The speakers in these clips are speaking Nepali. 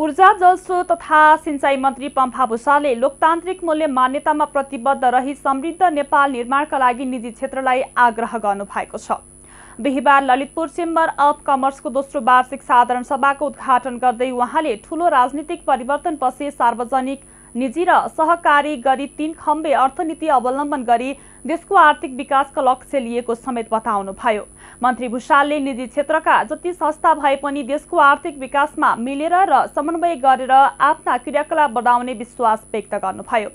ऊर्जा जलस्रोत तथा सिंचाई मन्त्री पम्फा भूषालले लोकतान्त्रिक मूल्य मान्यतामा प्रतिबद्ध रही समृद्ध नेपाल निर्माणका लागि निजी क्षेत्रलाई आग्रह गर्नुभएको छ। बिहिबार ललितपुर चेम्बर अफ कमर्सको दोस्रो वार्षिक साधारण सभाको उद्घाटन गर्दै उहाँले ठूलो राजनीतिक परिवर्तनपछि सार्वजनिक निजी र सहकारी गरी तीन खम्बे अर्थनीति अवलम्बन गरी देशको आर्थिक विकासका लक्ष्य लिएको समेत बताउनुभयो। मन्त्री भूषालले निजी क्षेत्रका जति संस्था भए पनि देशको आर्थिक विकासमा मिलेर र समन्वय गरेर आफ्ना क्रियाकलाप बढाउने विश्वास व्यक्त गर्नुभयो।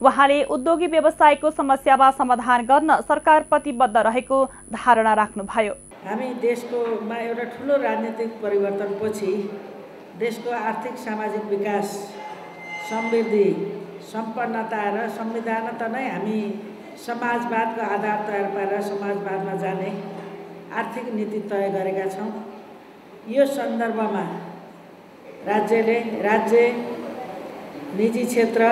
उहाँले उद्योगी व्यवसायको समस्यामा समाधान गर्न सरकार प्रतिबद्ध रहेको धारणा राख्नुभयो। हामी देशकोमा एउटा ठुलो राजनीतिक परिवर्तनपछि देशको आर्थिक सामाजिक विकास समृद्धि सम्पन्नता र संविधान त नै हामी समाजवादको आधार तयार पारेर समाजवादमा जाने आर्थिक नीति तय गरेका छौँ। यो सन्दर्भमा राज्यले राज्य निजी क्षेत्र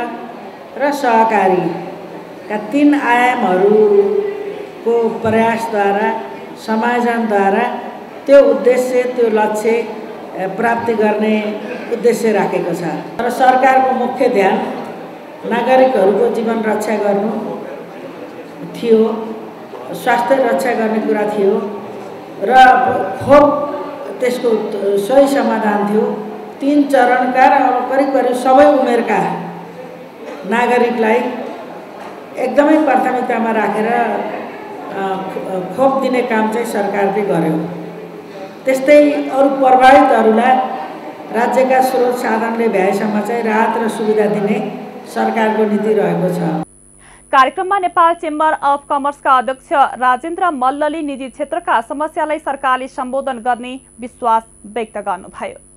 र सहकारीका तिन आयामहरूको प्रयासद्वारा समाधानद्वारा त्यो उद्देश्य त्यो लक्ष्य प्राप्ति गर्ने उद्देश्य राखेको छ। र सरकारको मुख्य ध्यान नागरिकहरूको जीवन रक्षा गर्नु थियो स्वास्थ्य रक्षा गर्ने कुरा थियो र खोप त्यसको सही समाधान थियो। तिन चरणका र अब करिब करिब सबै उमेरका नागरिकलाई एकदमै प्राथमिकतामा राखेर खोप दिने काम चाहिँ सरकारले गर्यो। त्यस्तै अरू प्रभावितहरूलाई राज्यका स्रोत साधनले भ्याएसम्म चाहिँ राहत र सुविधा दिने सरकारको नीति रहेको छ। कार्यक्रममा नेपाल चेम्बर अफ कमर्सका अध्यक्ष राजेन्द्र मल्लले निजी क्षेत्रका समस्यालाई सरकारले सम्बोधन गर्ने विश्वास व्यक्त गर्नुभयो।